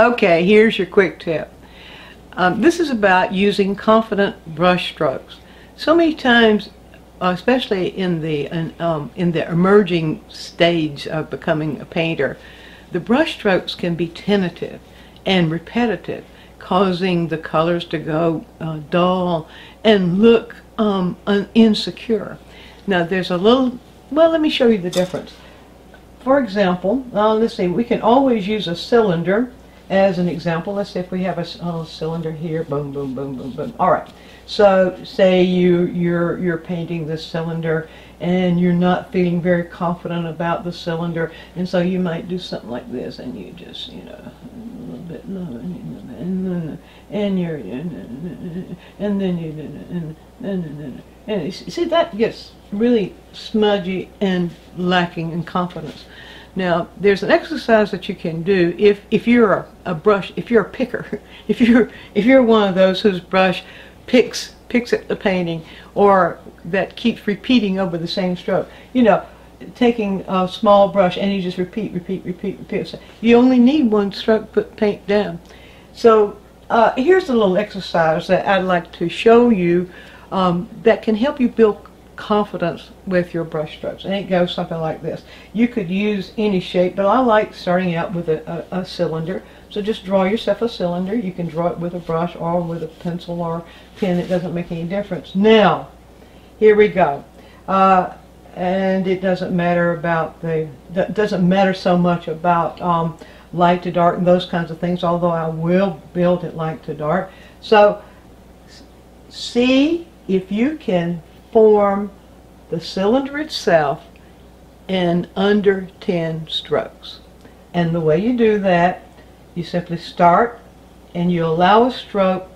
Okay, here's your quick tip. Um, this is about using confident brush strokes. So many times, especially in the um, in the emerging stage of becoming a painter, the brush strokes can be tentative and repetitive, causing the colors to go uh, dull and look um, insecure. Now, there's a little. Well, let me show you the difference. For example, uh, let's see. We can always use a cylinder as an example, let's say if we have a oh, cylinder here, boom, boom, boom, boom, boom. All right. So say you you're you're painting this cylinder and you're not feeling very confident about the cylinder, and so you might do something like this, and you just you know a little bit, and then and you're and then you and and, and see that gets really smudgy and lacking in confidence. Now, there's an exercise that you can do if, if you're a, a brush, if you're a picker, if you're, if you're one of those whose brush picks, picks at the painting or that keeps repeating over the same stroke. You know, taking a small brush and you just repeat, repeat, repeat, repeat. You only need one stroke to put paint down. So uh, here's a little exercise that I'd like to show you um, that can help you build confidence with your brush strokes. And it goes something like this. You could use any shape, but I like starting out with a, a, a, cylinder. So just draw yourself a cylinder. You can draw it with a brush or with a pencil or pen. It doesn't make any difference. Now, here we go. Uh, and it doesn't matter about the, doesn't matter so much about um, light to dark and those kinds of things, although I will build it light to dark. So see if you can form the cylinder itself in under 10 strokes. And the way you do that, you simply start and you allow a stroke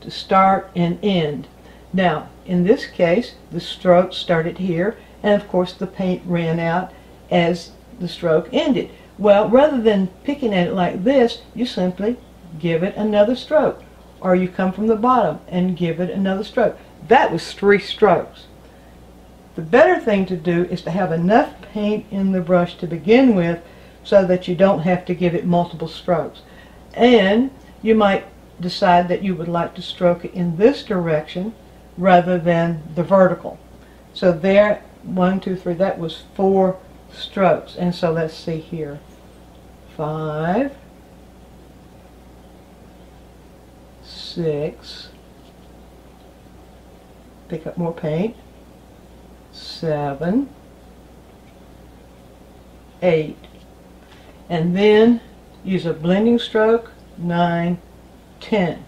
to start and end. Now, in this case, the stroke started here, and of course the paint ran out as the stroke ended. Well, rather than picking at it like this, you simply give it another stroke. Or you come from the bottom and give it another stroke. That was three strokes. The better thing to do is to have enough paint in the brush to begin with so that you don't have to give it multiple strokes. And you might decide that you would like to stroke it in this direction rather than the vertical. So there, one, two, three, that was four strokes. And so let's see here. Five, six, pick up more paint, seven, eight, and then use a blending stroke, nine, ten.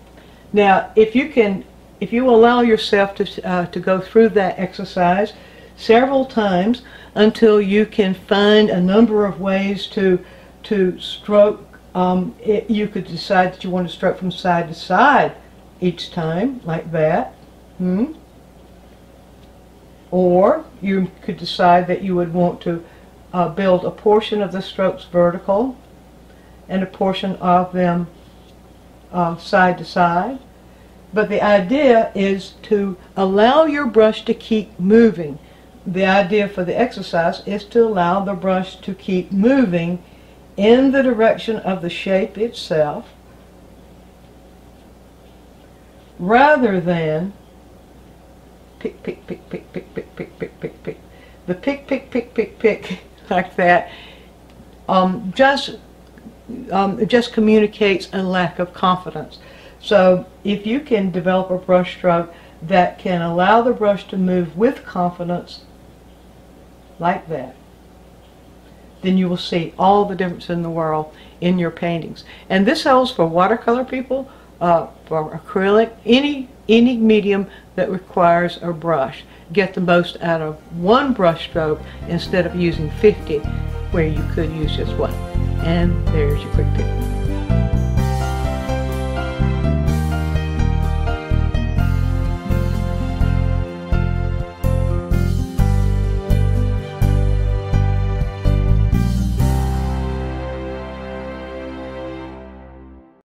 Now, if you can, if you allow yourself to, uh, to go through that exercise several times until you can find a number of ways to, to stroke, um, it, you could decide that you want to stroke from side to side each time, like that. Hmm? Or you could decide that you would want to uh, build a portion of the strokes vertical and a portion of them uh, side to side. But the idea is to allow your brush to keep moving. The idea for the exercise is to allow the brush to keep moving in the direction of the shape itself rather than pick, pick, pick, pick, pick, pick, pick, pick, pick, pick. The pick, pick, pick, pick, pick, like that, um, just um, just communicates a lack of confidence. So if you can develop a brush stroke that can allow the brush to move with confidence, like that, then you will see all the difference in the world in your paintings. And this holds for watercolor people, uh, for acrylic, any any medium that requires a brush. Get the most out of one brush stroke instead of using 50 where you could use just one. And there's your quick tip.